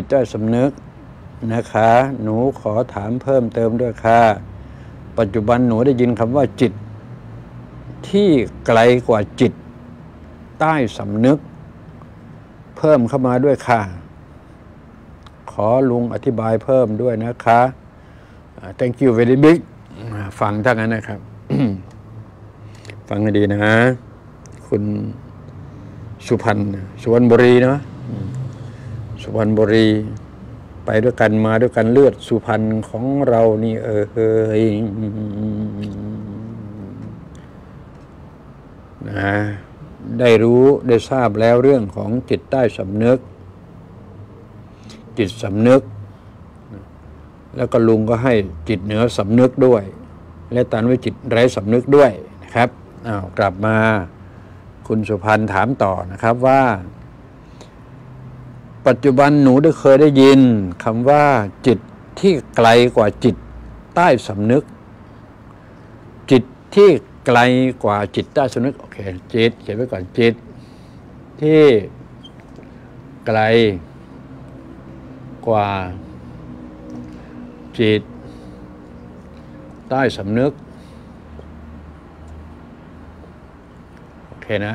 จิตใต้สำนึกนะคะ หนูขอถามเพิ่มเติมด้วยค่ะ ปัจจุบันหนูได้ยินคำว่าจิต ที่ไกลกว่าจิต ใต้สำนึก เพิ่มเข้ามาด้วยค่ะ ขอลุงอธิบายเพิ่มด้วยนะคะ thank you very big ฟังทั้งนั้นนะครับ ฟังให้ดีนะ คุณสุพรรณสุวรรณบุรีเนาะ สุพรรณบุรี ไปด้วยกันมาด้วยกันเลือดสุพรรณของเรานี่เออเฮ้ยนะได้รู้ได้ทราบแล้วเรื่องของจิตใต้สำนึก จิตสำนึก แล้วก็ลุงก็ให้จิตเหนือสำนึกด้วย และตันไว้จิตไร้สำนึกด้วยนะครับอ้าวกลับมาคุณสุพันธ์ถามต่อนะครับว่า ปัจจุบันหนูได้เคยได้ยินคำว่าจิตที่ไกลกว่าจิตใต้สำนึก จิตที่ไกลกว่าจิตใต้สำนึกโอเคจิตเขียนไว้ก่อนจิต ที่ไกลกว่าจิต ใต้สำนึกโอเคนะ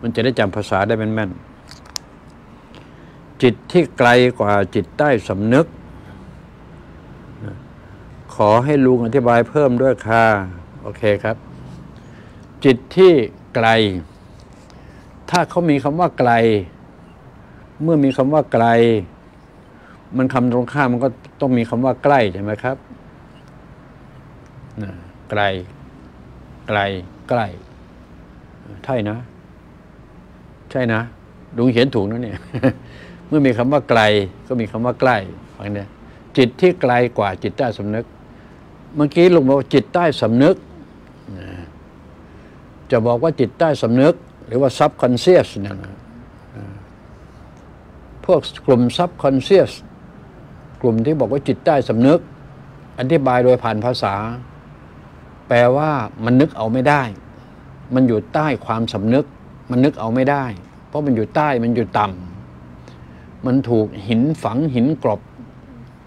มันจะได้จำภาษาได้แม่นๆ จิตที่ไกลกว่าจิตใต้สำนึก ขอให้ลุงอธิบายเพิ่มด้วยค่ะโอเคครับ จิตที่ไกล ถ้าเขามีคำว่าไกล เมื่อมีคำว่าไกล มันคำตรงข้ามมันก็ต้องมีคำว่าใกล้ใช่ไหมครับไกล ไกล ใกล้ใช่นะ ใช่นะลุงเขียนถูกนะเนี่ย เมื่อมีคำว่าไกลก็มีคำว่าใกล้ฟังเนี่ยจิตที่ไกลกว่าจิตใต้สำนึก เมื่อกี้ลุงบอกว่าจิตใต้สำนึก จะบอกว่าจิตใต้สำนึก หรือว่า subconscious เนี่ยพวกกลุ่ม subconscious กลุ่มที่บอกว่าจิตใต้สำนึก อธิบายโดยผ่านภาษา แปลว่ามันนึกเอาไม่ได้ มันอยู่ใต้ความสำนึก มันนึกเอาไม่ได้ เพราะมันอยู่ใต้มันอยู่ต่ำ มันถูกหินฝังหินกรบ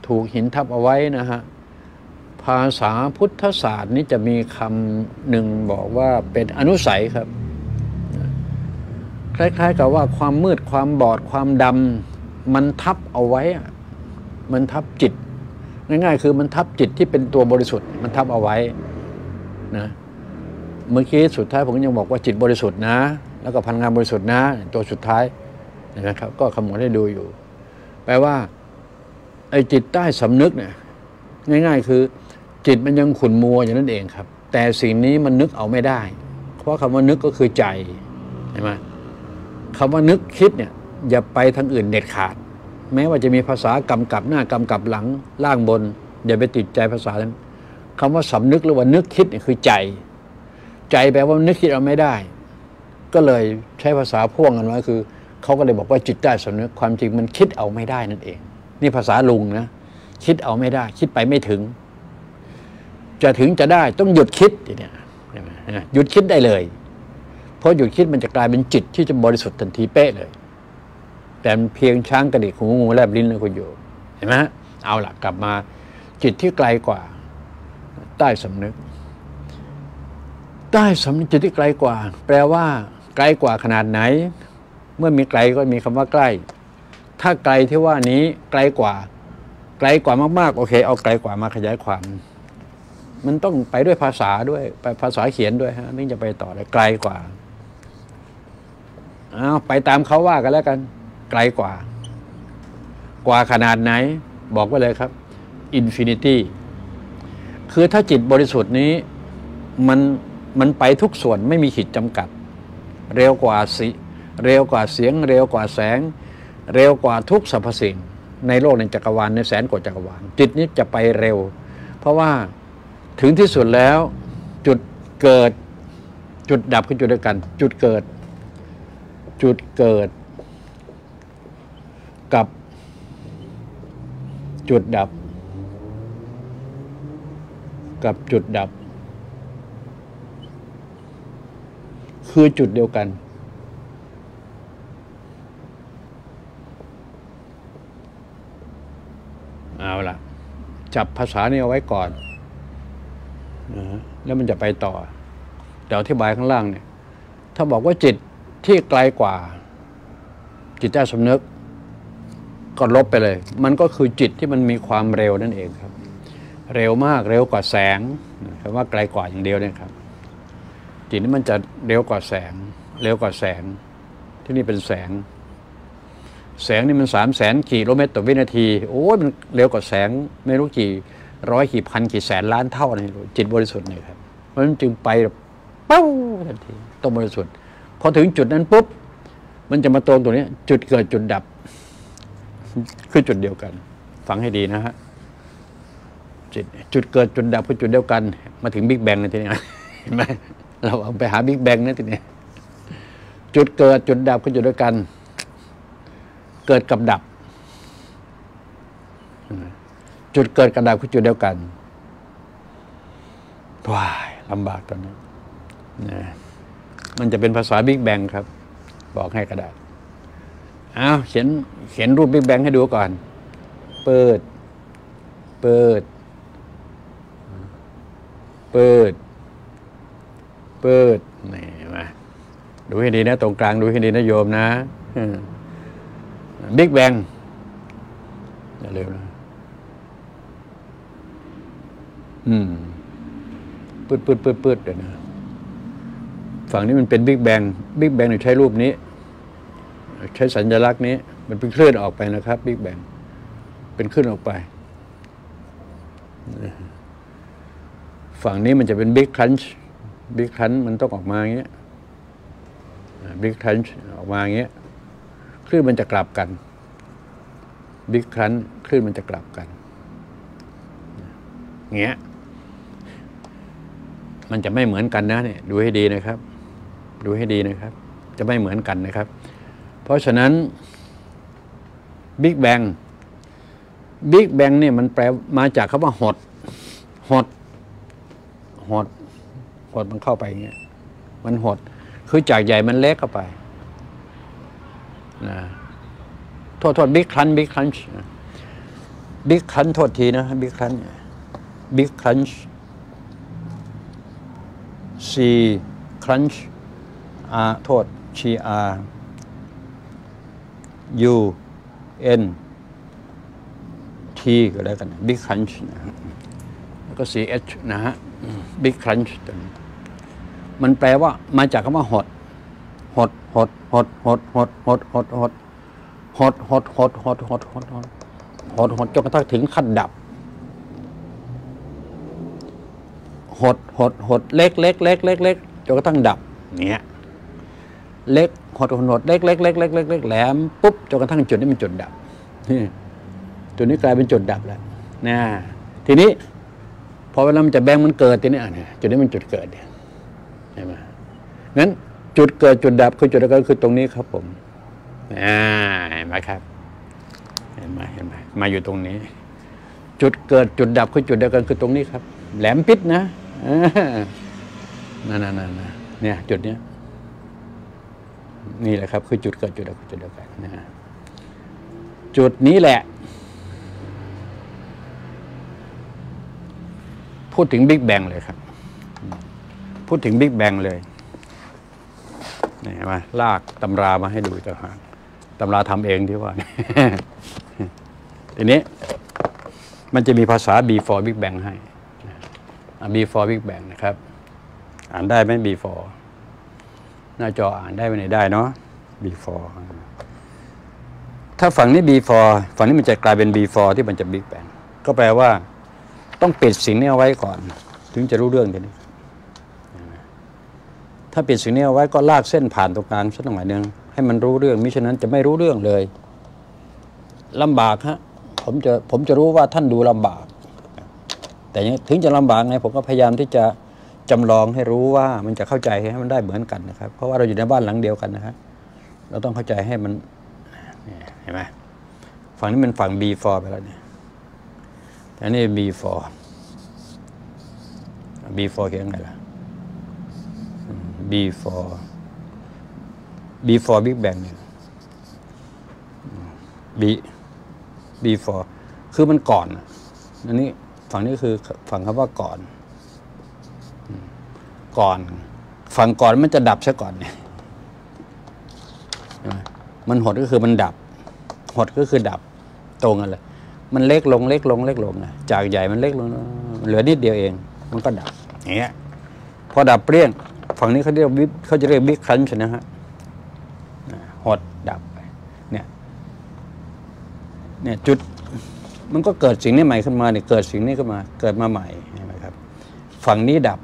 ถูกหินทับเอาไว้นะฮะภาษาพุทธศาสตร์นี้จะมีคำหนึ่งบอกว่าเป็นอนุสัยครับ คล้ายๆ กับว่าความมืดความบอดความดำมันทับเอาไว้อะมันทับจิต ง่ายๆ คือมันทับจิตที่เป็นตัวบริสุทธิ์มันทับเอาไว้นะเมื่อกี้สุดท้ายผมยังบอกว่าจิตบริสุทธิ์นะ แล้วก็พลังงานบริสุทธิ์นะ ตัวสุดท้าย นะครับ ก็คำนวณให้ดูอยู่ แปลว่าไอ้จิตใต้สำนึกเนี่ยง่าย ๆ คือ จิตมันยังขุนมัวอย่างนั้นเองครับ แต่สิ่งนี้มันนึกเอาไม่ได้ เพราะคำว่านึกก็คือใจเห็นไหมคำว่านึกคิดเนี่ยอย่าไปทางอื่นเด็ดขาด แม้ว่าจะมีภาษากำกับหน้ากำกับหลังล่างบน อย่าไปติดใจภาษานั้นคำว่าสำนึกหรือว่านึกคิดเนี่ยคือใจ ใจแปลว่านึกคิดเอาไม่ได้ ก็เลยใช้ภาษาพ่วงกันไว้คือ เขาก็เลยบอกว่าจิตใต้สำนึกความจริงมันคิดเอาไม่ได้นั่นเอง นี่ภาษาลุงนะคิดเอาไม่ได้ คิดไปไม่ถึง จะถึงจะได้ต้องหยุดคิดเนี่ยหยุดคิดได้เลย เพราะหยุดคิดมันจะกลายเป็นจิตที่จะบริสุทธิ์ทันทีเป๊ะเลย แต่เพียงช้างกระดิกหูงูแลบลิ้นเลยคุณอยู่เห็นไหมเอาล่ะกลับมา จิตที่ไกลกว่า ใต้สำนึก ใต้สำนึกจิตที่ไกลกว่า แปลว่า ไกลกว่าขนาดไหน เมื่อมีไกลก็มีคำว่าใกล้ ถ้าไกลที่ว่านี้ไกลกว่า ไกลกว่ามากๆ โอเค เอาไกลกว่ามาขยายความ มันต้องไปด้วยภาษาด้วยไปภาษาเขียนด้วยฮะถึงจะไปต่อได้ไกลกว่าเอาไปตามเขาว่ากันแล้วกัน ไกลกว่า กว่าขนาดไหน บอกไว้เลยครับ infinity คือถ้าจิตบริสุทธิ์นี้มันมันไปทุกส่วนไม่มีขีดจำกัด เร็วกว่าสิ เร็วกว่าเสียง เร็วกว่าแสง เร็วกว่าทุกสรรพสิ่ง ในโลกในจักรวาลในแสนกว่าจักรวาลจิตนี้จะไปเร็ว เพราะว่าถึงที่สุดแล้วจุดเกิดจุดดับคือจุดเดียวกัน จุดเกิด จุดเกิด กับจุดดับ กับจุดดับ คือจุดเดียวกัน เเอาละ จับภาษานี้เอาไว้ก่อนนะแล้วมันจะไปต่อเดี๋ยวอธิบายข้างล่างเนี่ย ถ้าบอกว่าจิตที่ไกลกว่า จิตใต้สำนึก ก็ลบไปเลย มันก็คือจิตที่มันมีความเร็วนั่นเองครับ เร็วมากเร็วกว่าแสงคำว่าไกลกว่าอย่างเดียวเนี่ยครับ จิตนี้มันจะเร็วกว่าแสง เร็วกว่าแสง ที่นี่เป็นแสง แสงนี่มันสามแสนกิโลเมตรต่อวินาที โอ้ยมันเร็วกว่าแสงไม่รู้กี่ร้อยกี่พันกี่แสนล้านเท่านี่จิตบริสุทธิ์นี่ครับเพราะฉะนั้นจึงไปแบบเป้าทันทีต้องบริสุทธิ์พอถึงจุดนั้นปุ๊บมันจะมาตรงตัวนี้จุดเกิดจุดดับ คือจุดเดียวกัน ฟังให้ดีนะฮะจุดจุดเกิดจุดดับคือจุดเดียวกัน มาถึงบิ๊กแบงเลยทีนี้เห็นไหมเราเอาไปหาบิ๊กแบงนะทีนี้จุดเกิดจุดดับคือจุดเดียวกัน เกิดกับดับ จุดเกิดกับดับคือจุดเดียวกันว้ายลำบากตอนนี้นะมันจะเป็นภาษาบิ๊กแบงครับ บอกให้กระดาษเอาเขียนเขียนรูปบิ๊กแบงให้ดูก่อน เปิด เปิด เปิด เปิดนี่มาดูให้ดีนะ ตรงกลางดูให้ดีนะโยมนะ บิ๊กแบงอย่าเร็วนะอืมปืดปืดปืดปืดเดี๋ยวนะฝั่งนี้มันเป็นบิ๊กแบงบิ๊กแบงเนี่ยใช้รูปนี้ ใช้สัญลักษณ์นี้ มันเป็นคลื่นออกไปนะครับบิ๊กแบงเป็นคลื่นออกไป ฝั่งนี้มันจะเป็นบิ๊กครันช์บิ๊กครันช์มันต้องออกมาอย่างเงี้ยบิ๊กครันช์ออกมาอย่างเงี้ย ลื่นมันจะกลับกันบิ๊กครั้นคลื่นมันจะกลับกันเงี้ยมันจะไม่เหมือนกันนะเนี่ยดูให้ดีนะครับ ดูให้ดีนะครับ จะไม่เหมือนกันนะครับ เพราะฉะนั้นบิ๊กแบงBig Bang เนี่ยมันแปลมาจากคำว่าหดหดหดหดมันเข้าไปอย่างเงี้ยมันหดคือจากใหญ่มันเล็กเข้าไป นะโทษโทษ Big Crunch Big Crunch Big Crunch โทษทีนะ Big Crunch Big Crunch C crunch R โทษ G R U N T ก็แล้วกัน Big Crunch นะฮะแล้วก็ C H นะฮะ Big Crunch ตัวนี้มันแปลว่ามาจากคำว่าหด หดหดหดหดหดหดหดหดหดหดหดหดหดหดหดหดหดจนกระทั่งถึงขั้นดับหดหดหดเล็กเล็กเล็กเล็กเล็กจนกระทั่งดับเนี่ยเล็กหดหดหดเล็กเล็กเล็กเล็กเล็กเล็กแหลมปุ๊บจนกระทั่งจุดนี้เป็นจุดดับจุดนี้กลายเป็นจุดดับแล้วนะทีนี้พอเวลามันจะแบ่งมันเกิดทีนี้อะจุดนี้มันจุดเกิดเนี่ยใช่ไหมงั้น จุดเกิดจุดดับคือจุดเดียวกันคือตรงนี้ครับผมอ่าเห็นไหมครับ เห็นไหมเห็นไหมมาอยู่ตรงนี้ จุดเกิดจุดดับคือจุดเดียวกันคือตรงนี้ครับ แหลมปิดนะนั่นนั่นนั่นเนี่ย จุดเนี้ยนี่แหละครับ คือจุดเกิดจุดดับจุดเดียวกันนะจุดนี้แหละ พูดถึงบิ๊กแบงเลยครับ พูดถึงบิ๊กแบงเลย นี่มาลากตำรามาให้ดูต่างหากตำราทำเองที่ว่าทีนี้มันจะมีภาษา before big bang ให้ before big bang นะครับ อ่านได้ไหม before หน้าจออ่านได้ไหมไหนได้เนาะ before ถ้าฝั่งนี้ before ฝั่งนี้มันจะกลายเป็น before ที่มันจะ big bang ก็แปลว่า ต้องปิดสิ่งนี้เอาไว้ก่อน ถึงจะรู้เรื่องทีนี้ ถ้าปิดสิ่งนี้เอาไว้ก็ลากเส้นผ่านตรงกลางสักหน่อยหนึ่งให้มันรู้เรื่องมิฉะนั้นจะไม่รู้เรื่องเลยลำบากฮะผมจะผมจะรู้ว่าท่านดูลำบาก แต่ถึงจะลำบากไงผมก็พยายามที่จะจำลองให้รู้ว่ามันจะเข้าใจให้มันได้เหมือนกันนะครับ เพราะว่าเราอยู่ในบ้านหลังเดียวกันนะครับเราต้องเข้าใจให้มันเห็นไหมฝั่งนี้มันฝั่ง B4 ไปแล้วเนี่ยแต่นี่ B4 B4 เขียนไงล่ะ B4 B4 Big Bang เนี่ย B B4 คือมันก่อน อันนี้ฝั่งนี้คือฝั่งคำว่าก่อน ก่อน ฝั่งก่อนมันจะดับซะก่อนเนี่ยมมันหดก็คือมันดับ หดก็คือดับตรงกันเลย มันเล็กลงเล็กลงเล็กลงนะจากใหญ่มันเล็กลง เหลือนิดเดียวเอง มันก็ดับอย่างเงี้ยพอดับเปรี้ยง ฝั่งนี้เขาเรียกวิบเขาจะเรียกบิ๊กครันช์นะฮะหดดับไปเนี่ยเนี่ยจุดมันก็เกิดสิ่งนี้ใหม่ขึ้นมาเนี่ยเกิดสิ่งนี้ขึ้นมา เกิดมาใหม่ใช่ไหมครับ ฝั่งนี้ดับ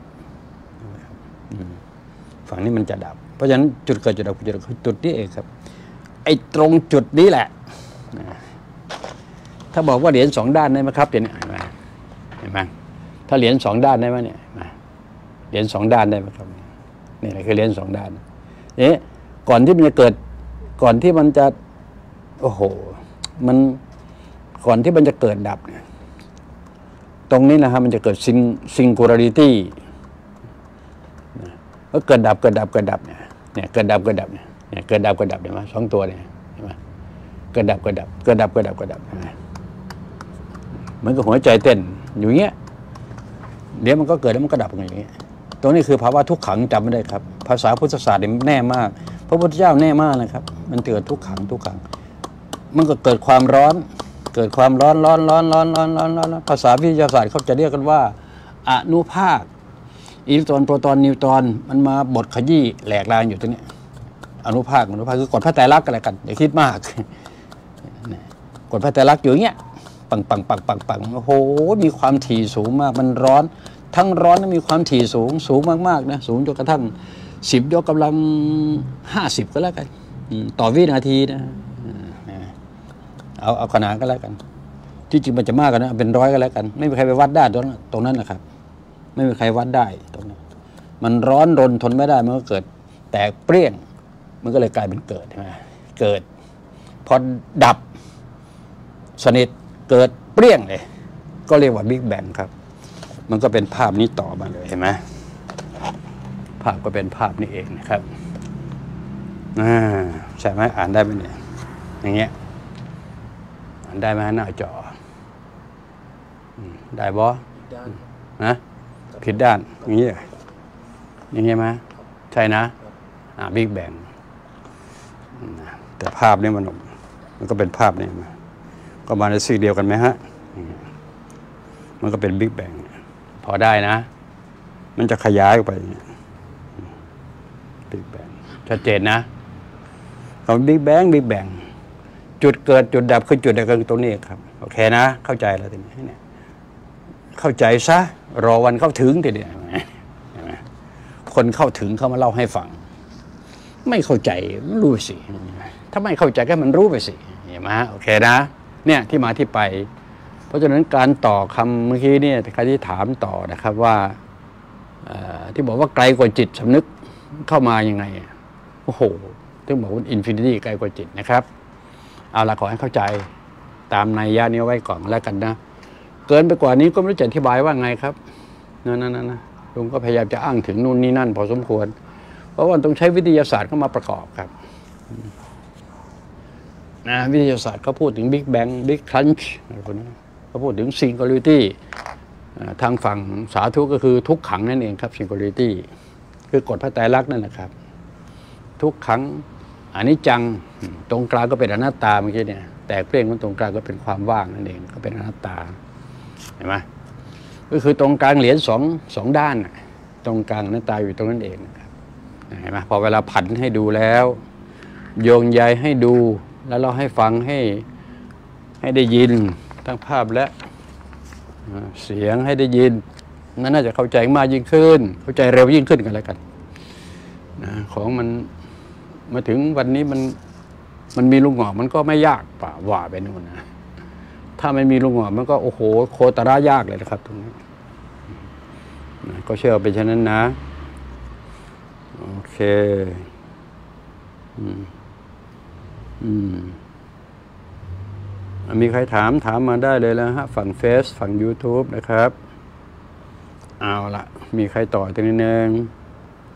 ฝั่งนี้มันจะดับ เพราะฉะนั้นจุดเกิดจุดดับจุดคือจุดนี้เองครับ ไอ้ตรงจุดนี้แหละ ถ้าบอกว่าเหรียญสองด้านได้ไหมครับเดี๋ยวนี้เห็นไหมถ้าเหรียญสองด้านได้ไหมเนี่ยเห็นไหมเหรียญสองด้านได้ไหมครับ นี่แหละคือเหรียญสองด้านนี่ก่อนที่มันจะเกิดก่อนที่มันจะ โอ้โห มันก่อนที่มันจะเกิดดับเนี่ยตรงนี้นะครับมันจะเกิด sing singularity ก็เกิดดับเกิดดับเกิดดับเนี่ยเนี่ยเกิดดับเกิดดับเนี่ยเนี่ยเกิดดับเกิดดับเห็นไหมสองตัวเนี่ยเห็นไหมเกิดดับเกิดดับเกิดดับเกิดดับเกิดดับเห็นไหมเหมือนกับหัวใจเต้นอยู่เงี้ยเดี๋ยวมันก็เกิดแล้วมันก็ดับอย่างเงี้ย ตรงนี้คือภาวะทุกขังจำไม่ได้ครับ ภาษาพุทธศาสตร์แน่มาก พระพุทธเจ้าแน่มากนะครับ มันเกิดทุกขังทุกขัง มันก็เกิดความร้อน เกิดความร้อนร้อนร้อนร้อนร้อนร้อนร้อนภาษาวิทยาศาสตร์เขาจะเรียกกันว่าอนุภาคอิเล็กตรอนโปรตอนนิวตรอนมันมาบดขยี้แหลกลางอยู่ตรงนี้อนุภาคอนุภาคคือกฎพระไตรลักษณ์กันอะไรกันอย่าคิดมากกฎพระไตรลักษณ์อยู่เงี้ยปังปังปังปังปังโอ้โหมีความถี่สูงมากมันร้อน ทั้งร้อนและมีความถี่สูงสูงมากๆนะสูงจนกระทั่งสิบยกกำลังห้าสิบก็แล้วกันต่อวินาทีนะเอาเอาขนาดก็แล้วกัน ที่จริงมันจะมากกันนะเป็นร้อยก็แล้วกัน ไม่มีใครไปวัดได้ตรงนั้นตรงนั้นนะครับ ไม่มีใครวัดได้ตรงนั้นมันร้อนรนทนไม่ได้มันก็เกิด แตกเปรี้ยง มันก็เลยกลายเป็นเกิดใช่ไหมเกิด พอดับสนิทเกิดเปรี้ยงเลยก็เรียกว่าบิ๊กแบงครับ มันก็เป็นภาพนี้ต่อมาเลยเห็นไหมภาพก็เป็นภาพนี้เองนะครับอ่าใช่ไหมอ่านได้ไหมเนี่ยอย่างเงี้ยอ่านได้ไหมหน้าจออืมได้บอด้านนะผิดด้านอย่างนี้เหรออย่างนี้ไหมใช่นะอ่าบิ๊กแบงแต่ภาพนี้มันมันก็เป็นภาพนี้มาก็มาในสิ่งเดียวกันไหมฮะอย่างเงี้ยมันก็เป็นบิ๊กแบงพ อได้นะ มันจะขยายออกไปบิ๊กแบงชัดเจนนะคำบิ๊กแบงบิ๊กแบงจุดเกิดจุดดับคือจุดเดียวกันตรงนี้ครับ โอเคนะ เข้าใจแล้วทีนี้เนี่ยเข้าใจซะ รอวันเข้าถึงทีเดียวคนเข้าถึงเขามาเล่าให้ฟัง ไม่เข้าใจรู้สิถ้าไม่เข้าใจก็มันรู้ไปสิเห็นไหมโอเคนะ เนี่ยที่มาที่ไป เพราะฉะนั้นการต่อคำเมื่อกี้เนี่ยใครที่ถามต่อนะครับว่าที่บอกว่าไกลกว่าจิตสำนึกเข้ามายังไงโอ้โหถึงบอกว่า infinity ไกลกว่าจิตนะครับ เอาละขอให้เข้าใจตามนัยยะนี้ไว้ก่อนแล้วกันนะ เกินไปกว่านี้ก็ไม่รู้จะอธิบายว่าไงครับนั่นนั่นนั่นนะลุงก็พยายามจะอ้างถึงนู่นนี่นั่น พอสมควร เพราะว่าต้องใช้วิทยาศาสตร์เข้ามาประกอบครับนะวิทยาศาสตร์เขาพูดถึง Big Bang Big Crunch อะไรพวกนี้ เขาพูดถึง singularity ทางฝั่งสาธุก็คือทุกขังนั่นเองครับ Singularity คือกฎพระไตรลักษณ์นั่นนะครับ ทุกขังอันนี้จังตรงกลางก็เป็นอนัตตาเมื่อกี้เนี่ยแตกเปลี่ยนมันตรงกลางก็เป็นความว่างนั่นเองก็เป็นอนัตตาเห็นไหมก็คือตรงกลางเหรียญสองสองด้าน ตรงกลางหน้าตาอยู่ตรงนั้นเองนะครับเห็นไหมพอเวลาผันให้ดูแล้ว โยงใยให้ดูแล้วเราให้ฟังให้ให้ได้ยิน ทั้งภาพและเสียงให้ได้ยินนั่นน่าจะเข้าใจมากยิ่งขึ้น เข้าใจเร็วยิ่งขึ้นกันแล้วกันนะของมันมาถึงวันนี้มันมันมีลุงหงอกมันก็ไม่ยากป่าว่าไปนู่นนะถ้าไม่มีลุงหงอกมันก็โอ้โห โคตรระยากเลยนะครับ ตรงนี้นะก็เชื่อเป็นเช่นนั้นนะโอเค อืมอืม มีใครถามถามมาได้เลยแล้วฮะฝั่งเฟซฝั่ง YouTube นะครับ เอาละมีใครต่ออีกนิดนึง